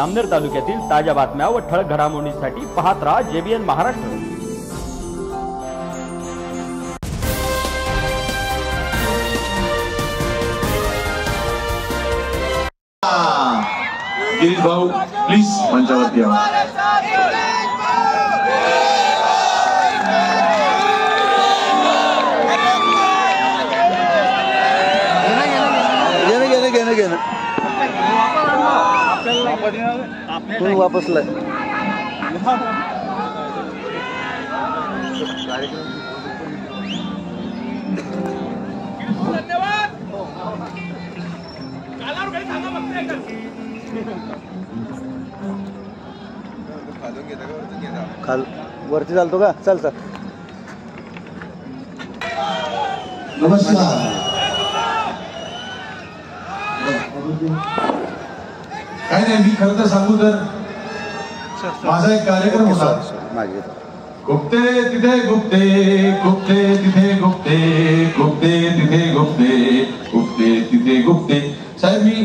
अमनेर तालुक्यातील ताज्या बातम्या व ठळक घडामोडींसाठी पाहत राहा जेबीएन महाराष्ट्र. गिरीश भाऊ प्लीज मंचावरती या. कोण वापसलाय खाल वरती चालतो का? चाल चाल. नमस्कार. काय नाही मी खरं तर सांगू तर माझा एक कार्यक्रम होता. गुप्ते तिथे गुप्ते गुप्ते तिथे गुप्ते गुप्ते तिथे गुप्ते गुप्ते तिथे गुप्ते. साहेब मी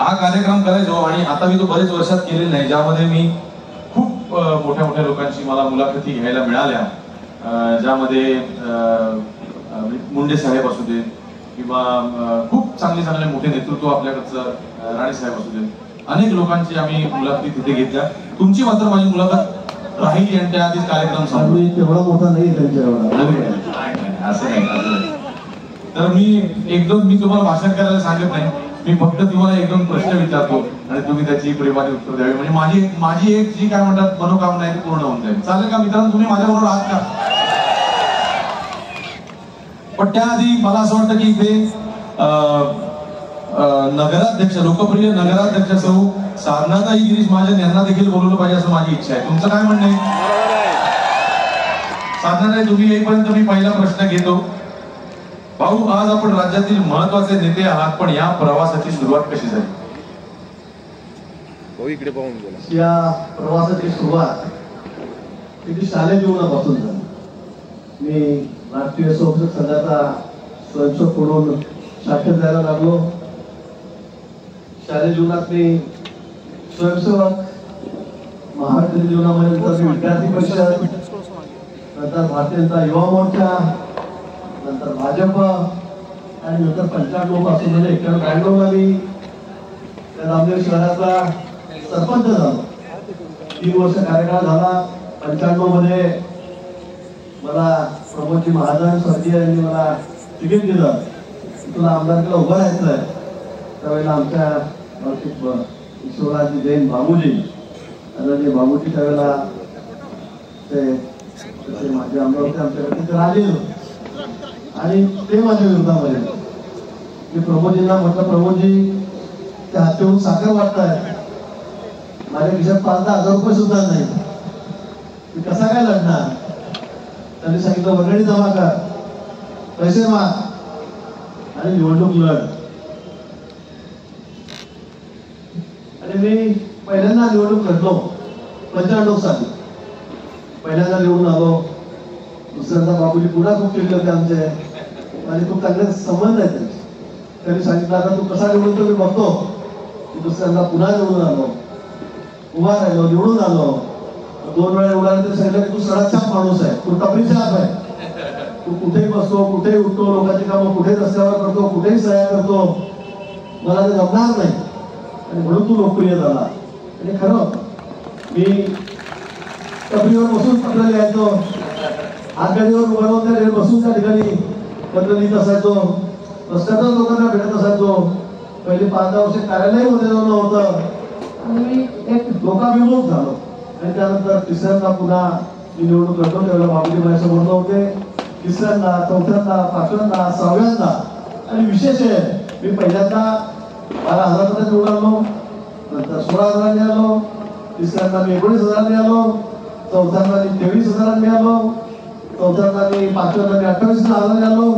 हा कार्यक्रम करायचो आणि आता मी तो बरेच वर्षात केलेला नाही ज्यामध्ये मी खूप मोठ्या मोठ्या लोकांची मला मुलाखती घ्यायला मिळाल्या. ज्यामध्ये मुंडे साहेब असू दे किंवा खूप चांगले चांगले मोठे नेतृत्व आपल्याकडचं राणे साहेब असू दे. अनेक लोकांची आम्ही मुलाखती तिथे घेतल्या. तुमची मात्र माझी मुलाखत राहिली आणि त्याआधीच कार्यक्रम आम्ही तेवढा मोठा नाही त्यांच्या असं नाही. तर मी एक दोन मी तुम्हाला भाषण करायला सांगत नाही. मी फक्त तुम्हाला एक दोन प्रश्न विचारतो आणि तुम्ही त्याची प्रेमाने उत्तर द्यावी. म्हणजे माझी माझी एक जी काय म्हणतात मनोकामना आहे ती पूर्ण होऊन जाईल. चालेल का मित्रांनो? तुम्ही माझ्याबरोबर आहात का? पण त्याआधी मला असं वाटतं की अं, नगराध्यक्ष लोकप्रिय नगराध्यक्ष सौ साधनाताई गिरीश महाजन यांना देखील बोलवलं पाहिजे असं माझी इच्छा आहे. तुमचं काय म्हणणं आहे? साधनाताई तुम्ही येईपर्यंत मी पहिला प्रश्न घेतो. भाऊ आज आपण राज्यातील महत्त्वाचे नेते आहात पण या प्रवासाची सुरुवात कशी झाली? इकडे पाहून बोला. या प्रवासाची सुरुवात किती शालेय जीवनापासून झाली. मी राष्ट्रीय स्वयंसेवक संघाचा स्वयंसेवक म्हणून शाखेत जायला लागलो. शालेय जीवनात मी स्वयंसेवक महाविद्यालय जीवनामध्ये नंतर मी विद्यार्थी परिषद नंतर भारतीय जनता युवा मोर्चा नंतर भाजप आणि नंतर पंच्याण्णवपासून म्हणजे एक्क्याण्णव ब्याण्णवला मी त्या नामदेव शहराचा सरपंच झालो. तीन वर्ष कार्यकाळ झाला. पंच्याण्णवमध्ये मला प्रमोदजी महाजन स्वर्गीय यांनी मला तिकीट दिलं. तुला आमदारकीला उभं राहायचं आहे त्यावेळेला आमच्या गावचे जैन बाबूजी. आदरणीय बाबूजी त्यावेळेला ते ते माझे आमदार होते. आमच्याकडे ते राहिले आणि ते माझ्या विरोधामध्ये. मी प्रमोदजींना म्हटलं प्रमोदजी त्या हातीवरून साखर वाटताय. माझ्या खिशात पाच दहा हजार रुपये सुद्धा नाही. मी कसा काय लढणार? त्यांनी सांगितलं वर्गणी जमा कर. पैसे माग. आणि निवडणूक लढ आणि मी पहिल्यांदा निवडणूक लढलो पंच्याण्णव साली पहिल्यांदा निवडून आलो. दुसऱ्यांदा बाबूजी पुन्हा खूप केले होते आमचे. आणि खूप चांगले संबंध आहे त्यांचे. त्यांनी सांगितलं आता तू कसा निवडून मी बघतो. दुसऱ्यांदा पुन्हा निवडून आलो. उभा राहिलो निवडून आलो. दोन वेळा निवडल्यानंतर सांगितलं तू सडाचा माणूस आहे तू टपरीचा आहे. तू कुठेही बसतो कुठेही उठतो लोकांची कामं कुठे रस्त्यावर करतो कुठेही सह्या करतो. मला ते जमणार नाही. आणि म्हणून तू लोकप्रिय झाला. आणि खरं मी टपरीवर बसून पत्र लिहायचो आघाडीवर बनवून त्या बसून त्या ठिकाणी पत्र लिहित असायचो. रस्त्यातच लोकांना भेटत असायचो. पहिले पाच दहा वर्ष कार्यालयामध्ये जाऊन होतं. आणि मी एक लोकाभिमुख झालो. आणि त्यानंतर तिसऱ्यांदा पुन्हा मी निवडणूक लढलो त्यावेळेला बाबूजी माझ्यासमोर नव्हते. तिसऱ्यांदा चौथ्यांदा पाचव्यांदा सहाव्यांदा. आणि विशेष आहे मी पहिल्यांदा बारा हजार निवडून आलो नंतर सोळा हजारांनी आलो. तिसऱ्यांदा मी एकोणीस हजारांनी आलो. चौथ्यांदा मी तेवीस हजारांनी आलो. चौथ्यांदा मी पाचव्यांदा मी अठ्ठावीस हजारांनी आलो.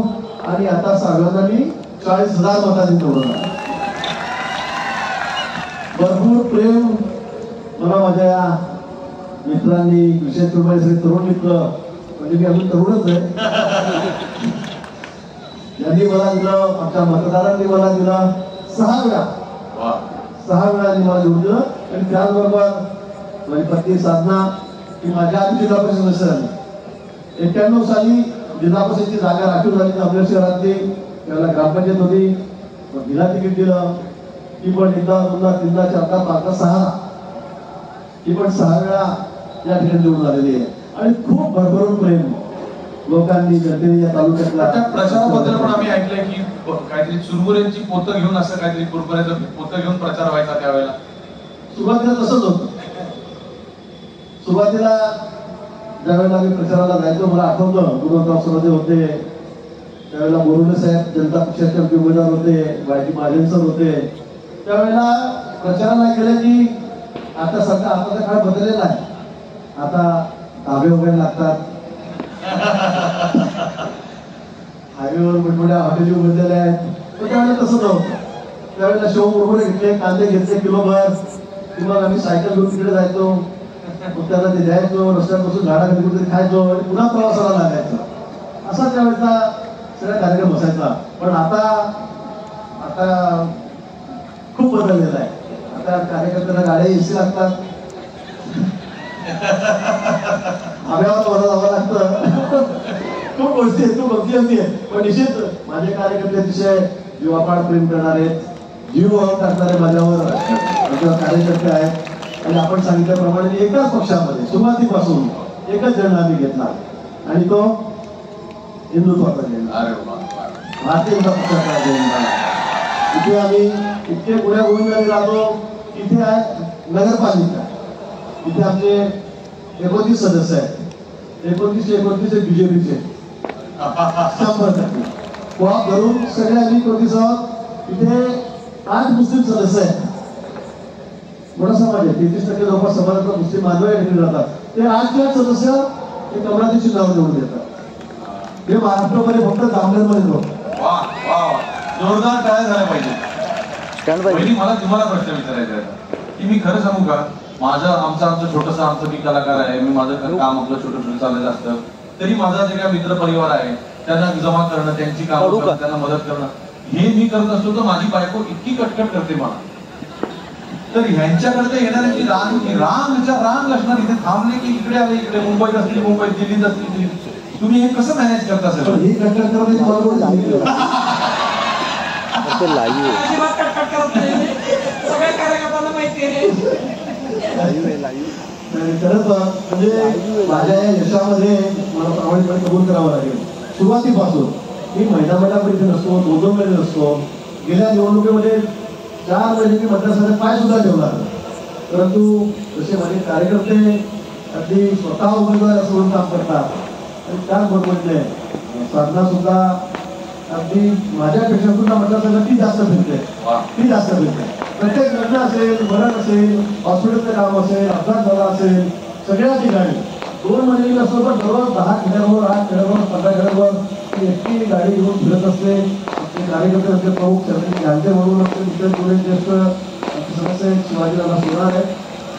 आणि आता सहाव्यांदा मी चाळीस हजार मतांनी निवडून भरपूर प्रेम. मला माझ्या मित्रांनी विशेष करून माझे तरुण मित्र म्हणजे मी अजून तरुणच आहे. यांनी मला दिलं आमच्या मतदारांनी मला दिलं. सहा वेळा. सहा वेळा मला दिलं. आणि त्याचबरोबर माझी पत्नी साधना ही माझ्या आधी जिल्हा परिषद सदस्य एक्क्याण्णव साली जिल्हा परिषदची जागा राखीव झाली. अमरेड शहरातली त्याला ग्रामपंचायत होती. मग तिला तिकीट दिलं. ती पण एकदा दोनदा तीनदा चारदा पाचदा सहा ती पण सहा वेळा या ठिकाणी निवडून आलेली आहे. आणि खूप भरभरून प्रेम. लोकांनी जनतेने या तालुक्यातल्या त्या प्रचाराबद्दल पण आम्ही ऐकलंय की काहीतरी चुरमुऱ्यांची पोतं घेऊन असं काहीतरी कुरमुऱ्याचं पोतं घेऊन प्रचार व्हायचा त्यावेळेला. सुरुवातीला तसंच होतं. सुरुवातीला ज्यावेळेला आम्ही प्रचाराला जायचो मला आठवतं गुरुवंतराव सरोदे होते. त्यावेळेला बोरुले साहेब जनता पक्षाचे आमचे उमेदवार होते वायजी महाजन सर होते. त्यावेळेला प्रचाराला गेले की आता सध्या आताचा काळ बदललेला आहे. आता धाबे वगैरे लागतात. हायवेवर मोठमोठ्या हॉटेली उघडलेल्या आहेत. पण त्यावेळेला तसं नव्हतं त्यावेळेला शेव मुरमुरे घेतले कांदे घेतले किलोभर किंवा आम्ही सायकल घेऊन तिकडे जायचो. मग त्याला ते द्यायचो रस्त्यात बसून झाडाखाली कुठेतरी खायचो आणि पुन्हा प्रवासाला लागायचो. असा त्यावेळेचा सगळा कार्यक्रम असायचा. पण आता आता खूप बदललेला आहे. आता कार्यकर्त्यांना गाड्या एसी लागतात. आम्हाला मला जावं लागतं. आहेत खूप गमती गमती आहे. पण निश्चित माझे कार्यकर्ते अतिशय जीवापाड प्रेम करणारे जीव वाहून टाकणारे माझ्यावर कार्यकर्ते आहेत. आणि आपण सांगितल्याप्रमाणे एकाच पक्षामध्ये सुरुवातीपासून एकच झेंडा आम्ही घेतला. आणि तो हिंदुत्वाचा झेंडा. भारतीय जनता पक्षाचा झेंडा इथे आम्ही इतके गुन्ह्या गोविंदाने राहतो इथे आहे नगरपालिका. इथे आमचे एकोणतीस सदस्य आहेत. एकोणतीस एकोणतीस बीजेपीचे शंभर टक्के. कोआ धरून सगळे आम्ही इथे आठ मुस्लिम सदस्य आहेत. मोठा समाज आहे. तेहतीस टक्के जवळपास समाजातला मुस्लिम बांधव या ठिकाणी राहतात ते आठ ते आठ सदस्य हे कमळाची नाव निवडून देतात. हे महाराष्ट्रामध्ये फक्त जामनेरमध्ये होतं जोरदार काय झालं पाहिजे. मला तुम्हाला प्रश्न विचारायचा आहे. की मी खरं सांगू का? माझं आमचं आमचं छोटंसं आमचं मी कलाकार आहे. मी माझं काम आपलं छोटं छोटं चाललेलं असतं. तरी माझा जे काही मित्र परिवार आहे त्यांना जमा करणं त्यांची कामं? करणं त्यांना मदत करणं हे मी करत असतो तर माझी बायको इतकी कटकट करते मला. तर ह्यांच्याकडे येणाऱ्यांची रांग ही रांगच्या रांग असणार इथे थांबले की इकडे आले इकडे मुंबईत असतील मुंबईत दिल्लीत असतील तुम्ही हे कसं मॅनेज करता सर? ही कटकट करत नाही मी. सगळ्या कार्यकर्त्यांना माहिती आहे. लाईव्ह आहे लाईव्ह तर खरंच म्हणजे माझ्या या यशामध्ये मला प्रामाणिकपणे कबूल करावं लागेल. सुरुवातीपासून मी महिना महिनाभर इथे नसतो दोन दोन महिने नसतो. गेल्या निवडणुकीमध्ये चार महिने मी मतदारसंघात पाय सुद्धा ठेवला. परंतु जसे माझे कार्यकर्ते अगदी स्वतः उमेदवार असं म्हणून काम करतात आणि त्याचबरोबरीने साधना सुद्धा अगदी माझ्यापेक्षा सुद्धा मतदारसंघात ती जास्त फिरते ती जास्त भेटते. प्रत्येक लग्न असेल मरण असेल हॉस्पिटलचं काम असेल अपघात झाला असेल सगळ्या ठिकाणी. दोन महिने मी असतो पण दररोज दहा खेड्यावर आठ खेड्यावर पंधरा खेड्यावर ती एकटी गाडी घेऊन फिरत असते. आपले कार्यकर्ते असते प्रमुख त्यांनी जानते म्हणून असते दुसरे पुढे ज्येष्ठ सदस्य आहेत, शिवाजीराव सोनार आहेत.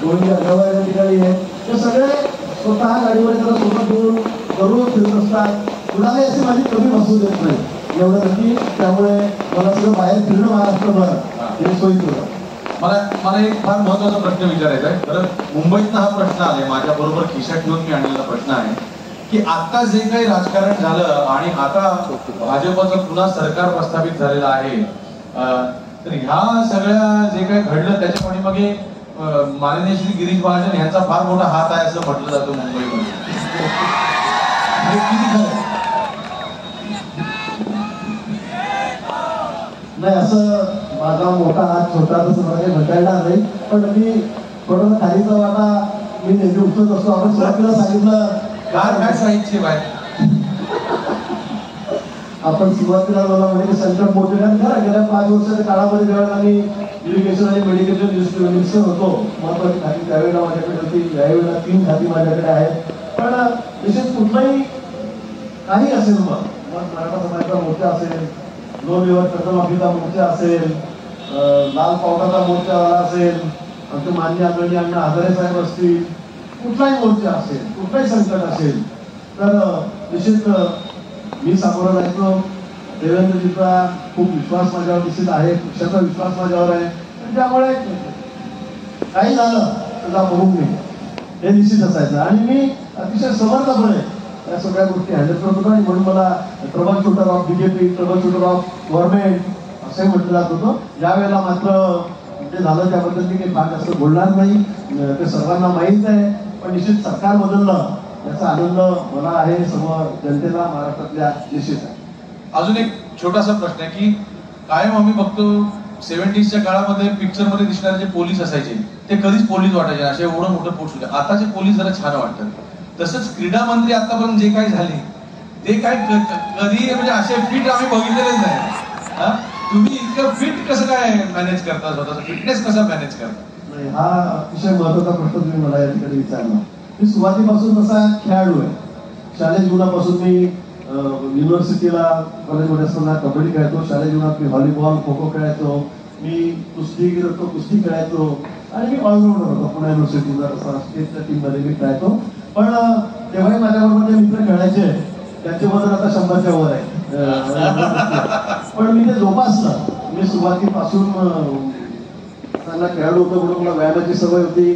गोविंद अग्रवाल या ठिकाणी आहेत. ते सगळे स्वतः गाडीवर त्याला सोबत घेऊन दररोज फिरत असतात. कुणालाही अशी माझी कमी भासू देत नाही. एवढं नक्की त्यामुळे मला सगळं बाहेर फिरणं महाराष्ट्रभर. हे सोयीचं होतं. मला मला एक फार महत्त्वाचा प्रश्न विचारायचा आहे. कारण मुंबईतनं हा प्रश्न आलाय. माझ्या बरोबर खिशात घेऊन मी आणलेला प्रश्न आहे. की आता जे काही राजकारण झालं आणि आता भाजपचं पुन्हा सरकार प्रस्थापित झालेलं आहे तर ह्या सगळ्या जे काही घडलं त्याच्या पाठीमागे माननीय श्री गिरीश महाजन यांचा फार मोठा हात आहे असं म्हटलं जातं मुंबईमध्ये. नाही असं माझा मोठा हात छोटा तसं मला भटायला नाही. पण मी थोडासा खालीचा वाटा मी नेहमी उचलत असतो. आपण सुरुवातीला सांगितलं काय काय साहित्य बाहेर? आपण सुरुवातीला मला म्हणजे संकट मोठे करा गेल्या पाच वर्षाच्या काळामध्ये ज्यावेळेला आम्ही इरिगेशन आणि मेडिकेशन मिनिस्टर होतो महत्वाची खाती त्यावेळेला माझ्याकडे होती यावेळेला तीन खाती माझ्याकडे आहेत. पण विशेष कुठलाही काही असेल मग मग मराठा समाजाचा मोर्चा असेल लोन व्यवहार कर्जमाफीचा मोर्चा असेल लाल पावटाचा मोर्चावाला असेल आमचे मान्य आदरणीय अण्णा हजारे साहेब असतील कुठलाही मोर्चा असेल कुठलाही संकट असेल तर निश्चित मी सामोरं जायचो. देवेंद्रजीचा खूप विश्वास माझ्यावर निश्चित आहे पक्षाचा विश्वास माझ्यावर आहे. त्यामुळे काही झालं त्याला बघून मी हे निश्चित असायचं. आणि मी अतिशय समर्थपणे या सगळ्या गोष्टी हँडल करत होतो. आणि म्हणून मला trouble shooter of BJP trouble shooter of government असे म्हटलं जात होतं. यावेळेला मात्र जे झालं त्याबद्दल मी काही फार जास्त बोलणार नाही. ते सर्वांना माहीत आहे. पण निश्चित सरकार बदललं याचा आनंद मला आहे सर्व जनतेला महाराष्ट्रातल्या निश्चित आहे. अजून एक छोटासा प्रश्न आहे की कायम आम्ही बघतो सेव्हन्टीजच्या काळामध्ये पिक्चरमध्ये दिसणारे जे पोलीस असायचे ते कधीच पोलीस वाटायचे असे एवढं मोठं पोट होते आताचे पोलीस जरा छान वाटतात. तसंच क्रीडा मंत्री आतापर्यंत जे काही झाले ते काय कधी म्हणजे असे फिट आम्ही बघितलेलेच नाही. हा? इतकं फिट कसं काय मॅनेज करता स्वतःचा? फिटनेस कसा मॅनेज करता? हा अतिशय महत्त्वाचा प्रश्न तुम्ही मला या ठिकाणी विचारला. मी सुरुवातीपासून तसा खेळाडू आहे. शालेय जीवनापासून मी युनिव्हर्सिटीला कॉलेजमध्ये असताना कबड्डी खेळायचो शालेय जीवनात मी व्हॉलीबॉल खो खो खेळायचो मी कुस्ती करतो कुस्ती खेळायचो आणि मी ऑलराऊंडर होतो. पुणे युनिव्हर्सिटीला स्टेटच्या टीममध्ये मी खेळायचो. पण तेव्हाही माझ्याबरोबर जे मित्र खेळायचे त्यांचे वजन आता शंभरच्या वर आहे. पण मी ते जोपासलं. मी सुरुवातीपासून चांगला खेळाडू होतो म्हणून मला व्यायामाची सवय होती.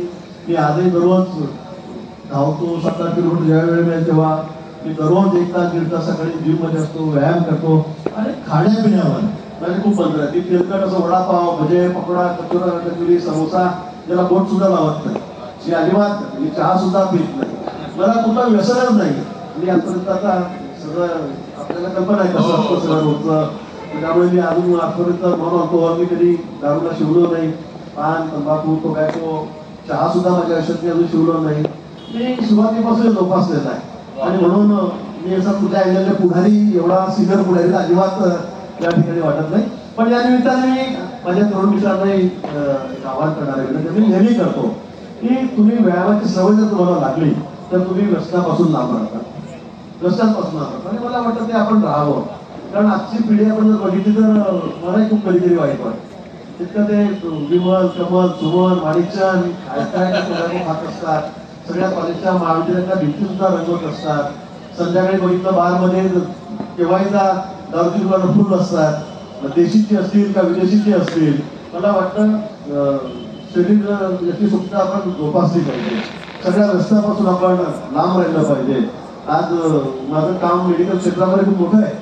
मी आजही दररोज धावतो सात आठ किलोमीटर ज्या वेळ मिळेल तेव्हा. मी दररोज एक तास दीड तास सकाळी जिममध्ये असतो व्यायाम करतो. आणि खाण्यापिण्यावर. माझे खूप बंद आहे ती तेलकट असं वडापाव भजे पकोडा कचोरा कचोरी समोसा ज्याला बोट सुद्धा लावत नाही. मी अजिबात मी चहा सुद्धा पित नाही. मला कुठलं व्यसनच नाही. मी आजपर्यंत आता सगळं आपल्याला कल्पना आहे कसं असतं सगळं रोजचं त्यामुळे मी अजून आजपर्यंत म्हणून मी कधी दारूला शिवलो नाही. पान तंबाखू टोबॅको चहा सुद्धा माझ्या आयुष्यात मी अजून शिवलो नाही. मी सुरुवातीपासून जोपासलेला आहे. आणि म्हणून मी असा कुठल्या अँगलने पुढारी एवढा सिनियर पुढारी अजिबात या ठिकाणी वाटत नाही. पण या निमित्ताने मी माझ्या तरुण मित्रांनाही आवाहन करणार आहे. मी नेहमी करतो की तुम्ही व्यायामाची सवय जर तुम्हाला लागली तर तुम्ही व्यसनापासून लांब राहता. व्यसनापासून लांब राहता. आणि मला वाटतं ते आपण राहावं. कारण आजची पिढी आपण जर बघितली तर मलाही खूप कधीतरी वाईट वाटत. तितकं ते विमल कमल सुमन माणिकचंद काय काय खात असतात. सगळ्या कॉलेजच्या महाविद्यालयाच्या भिंती सुद्धा रंगवत असतात. संध्याकाळी बघितलं बारमध्ये केव्हाही दारूची दुकानं फुल असतात. देशीची असतील का विदेशीची असतील? मला वाटतं शरीर याची सुद्धा आपण जोपासली पाहिजे. सगळ्या रस्त्यापासून आपण लांब राहिलं पाहिजे. आज माझं काम मेडिकल क्षेत्रामध्ये खूप मोठं आहे.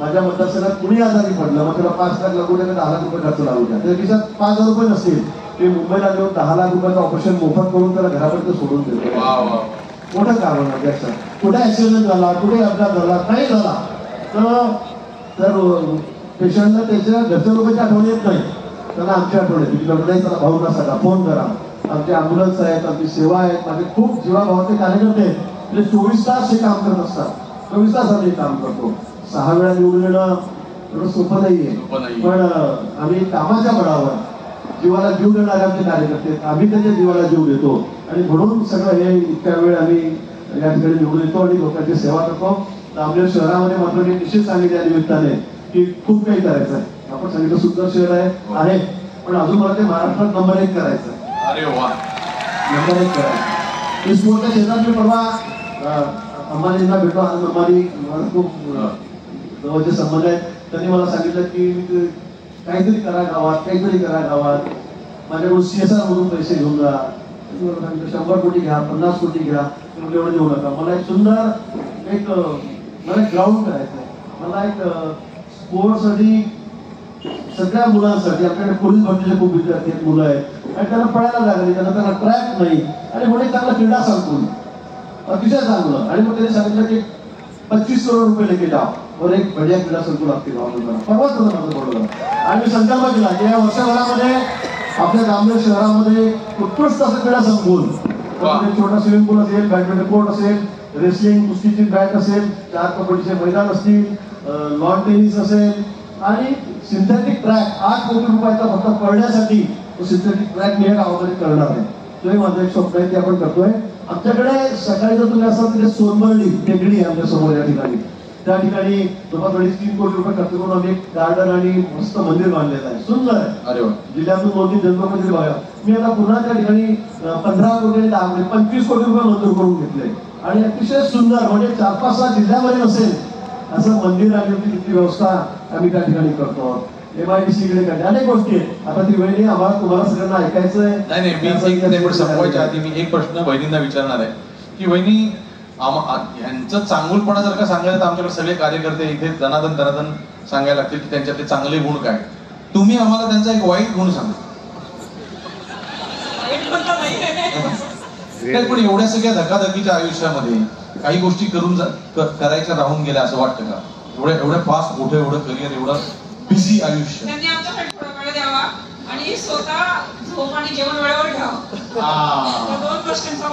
माझ्या मतदारसंघात कुणी आजारी पडलं मग त्याला पाच लाख लागू द्या दहा लाख रुपये खर्च लागू द्या. त्याच्या खिशात पाच हजार रुपये नसतील ते मुंबईला घेऊन दहा लाख रुपयाचं ऑपरेशन मोफत करून त्याला घरापर्यंत सोडून देतो. मोठं कारण आहे त्याचं कुठे ऍक्सिडेंट झाला कुठे अपघात झाला काही झाला? तर तर पेशंटला त्याच्या घरच्या लोकांची आठवण येत नाही. त्याला आमची आठवण येते. नाही त्याला भाऊना सांगा फोन करा. आमचे अँब्युलन्स आहेत आमची सेवा आहेत माझे खूप जीवाभावाचे कार्यकर्ते आहेत. म्हणजे चोवीस तास हे काम करत असतात. चोवीस तास आम्ही काम करतो. सहा वेळा निवडून येणं एवढं सोपं नाहीये. पण आम्ही कामाच्या बळावर जीवाला जीव देणारे आमचे कार्यकर्ते. आम्ही त्यांच्या जीवाला जीव देतो. आणि म्हणून सगळं हे इतक्या वेळ आम्ही या ठिकाणी निवडून येतो आणि लोकांची सेवा करतो. तर आपल्या शहरामध्ये मात्र मी निश्चित सांगितलं या निमित्ताने की खूप काही करायचं आहे आपण सांगितलं सुंदर शहर आहे. आहे. पण अजून मला ते महाराष्ट्रात नंबर एक करायचं अरे वा. नंबर एक करायचं मी स्पोर्टच्या क्षेत्रात मी परवा अंबानींना भेटलो. आज अंबानी खूप गावाचे समाज आहेत. त्यांनी मला सांगितलं की काहीतरी करा गावात काहीतरी करा गावात. माझ्याकडून सी एस आर म्हणून पैसे घेऊन जा. शंभर कोटी घ्या पन्नास कोटी घ्या. तुम्ही एवढं देऊ नका. मला एक सुंदर एक मला एक ग्राउंड करायचं आहे. मला एक स्पोर्टसाठी सगळ्या मुलांसाठी आपल्याकडे पोलीस भरतीचे खूप विद्यार्थी आहेत मुलं आहेत. आणि त्यांना पळायला लागले त्यांना त्यांना ट्रॅक नाही. आणि म्हणून चांगला क्रीडा सांगतो अतिशय चांगलं. आणि मग त्यांनी सांगितलं की पंचवीस करोड रुपये लेके जाओ और एक बढ़िया क्रीडा संकुल आपके गाव में बना। परवाच होतं माझं बोललं आणि मी संकल्प केला की या वर्षभरामध्ये आपल्या जामनेर शहरामध्ये उत्कृष्ट असं क्रीडा संकुल छोटा स्विमिंग पूल असेल बॅडमिंटन कोर्ट असेल रेसलिंग कुस्तीची बॅट असेल चार कबड्डीचे मैदान असतील लॉन टेनिस असेल आणि सिंथेटिक ट्रॅक आठ कोटी रुपयाचा फक्त पळण्यासाठी तो सिंथेटिक ट्रॅक मी गावामध्ये करणार आहे. तोही माझं एक स्वप्न आहे ते आपण करतोय. आमच्याकडे सकाळी जर तुम्ही असाल तिथे सोनबर्डी टेकडी आहे आमच्यासमोर या ठिकाणी. त्या ठिकाणी जवळपास अडीच तीन कोटी रुपये खर्च करून आम्ही एक गार्डन आणि मस्त मंदिर बांधलेलं आहे. सुंदर आहे. अरे वा. जिल्ह्यातून दोन तीन जनप्रतिनिधी बघा. मी आता पुन्हा त्या ठिकाणी पंधरा कोटी दहा म्हणजे पंचवीस कोटी रुपये मंजूर करून घेतले आणि अतिशय सुंदर म्हणजे चार पाच सहा जिल्ह्यामध्ये नसेल असं मंदिर आणि ती व्यवस्था आम्ही त्या ठिकाणी करतो एम आय डी सीकडे काढले अनेक गोष्टी आहेत. आता त्रिवेणी आम्हाला तुम्हाला सगळ्यांना ऐकायचं आहे नाही नाही मी संपवायच्या आधी मी एक प्रश्न बहिणींना विचारणार आहे. की बहिणी यांचं चांगुलपणा जर का सांगायचं तर आमच्याकडे सगळे कार्यकर्ते इथे दनादन दनादन सांगायला लागतील की त्यांच्यातले चांगले गुण काय तुम्ही आम्हाला त्यांचा एक वाईट गुण सांगा. वाईट म्हणता नाही काय पण एवढ्या सगळ्या धकाधकीच्या आयुष्यामध्ये काही गोष्टी करून करायच्या राहून गेल्या असं वाटतं का? एवढ्या एवढ्या फास्ट मोठं एवढं करिअर एवढं बिझी आयुष्य. आणि स्वतः झोप आणि जेवण वेळेवर घ्यावं दोन गोष्टींचा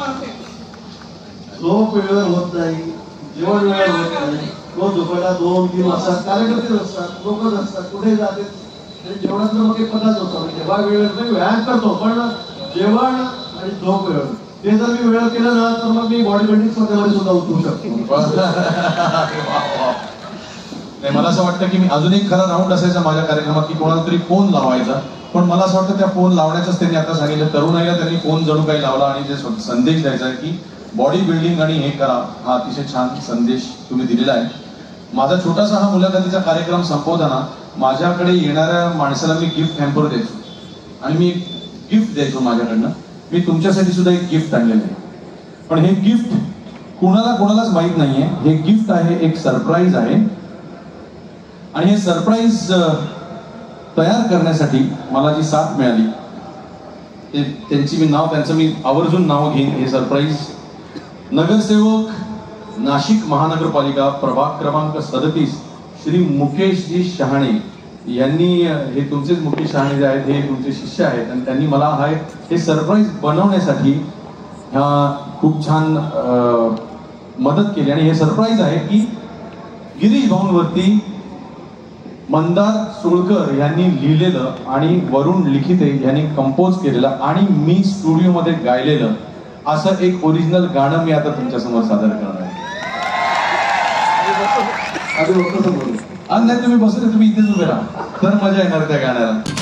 झोप वेळेवर होत नाही. जेवण वेळेवर होत नाही. दोन झोपायला दोन तीन असतात कार्यकर्ते असतात लोकच असतात कुठे जाते आणि जेवणातलं मग एक पदार्थ होतो. म्हणजे जेव्हा वेळेवर व्यायाम करतो पण जेवण आणि झोप वेळेवर ते जर मी वेळ केलं ना तर मग मी बॉडी बिल्डिंग स्वतःमध्ये सुद्धा उतरू शकतो. नाही मला असं वाटतं की मी अजून एक खरा राऊंड असायचा माझ्या कार्यक्रमात की कोणाला तरी फोन लावायचा. पण मला असं वाटतं त्या फोन लावण्याचंच त्यांनी आता सांगितलं. तरुणाईला त्यांनी फोन जणू काही लावला आणि जे संदेश द्यायचा की बॉडी बिल्डिंग आणि हे करा हा अतिशय छान संदेश तुम्ही दिलेला आहे. माझा छोटासा हा मुलाखतीचा कार्यक्रम संपवताना माझ्याकडे येणाऱ्या माणसाला मी गिफ्ट हॅम्पर द्यायचो आणि मी गिफ्ट द्यायचो माझ्याकडनं. मी तुमच्यासाठी सुद्धा एक गिफ्ट आणलेलं आहे. पण हे गिफ्ट कुणाला कोणालाच माहीत नाहीये. हे गिफ्ट आहे एक सरप्राईज आहे. आणि हे सरप्राईज तयार करण्यासाठी मला जी साथ मिळाली ते त्यांची मी नाव त्यांचं मी आवर्जून नाव घेईन. हे सरप्राईज नगरसेवक नाशिक महानगरपालिका प्रभाग क्रमांक सदतीस श्री मुकेशजी शहाणे. यांनी हे तुमचेच मुकेश शहाणे जे आहेत हे तुमचे शिष्य आहेत. आणि त्यांनी मला हा हे सरप्राईज बनवण्यासाठी ह्या खूप छान मदत केली. आणि हे सरप्राईज आहे की गिरीश भाऊंवरती मंदार सुळकर यांनी लिहिलेलं आणि वरुण लिखिते यांनी कंपोज केलेलं आणि मी स्टुडिओमध्ये गायलेलं असं एक ओरिजिनल गाणं मी आता तुमच्यासमोर सादर करणार आहे. आधी बघतो आणि नाही तुम्ही बसले तुम्ही इथेच उभे राहा. तर मजा येणार त्या गाण्याला.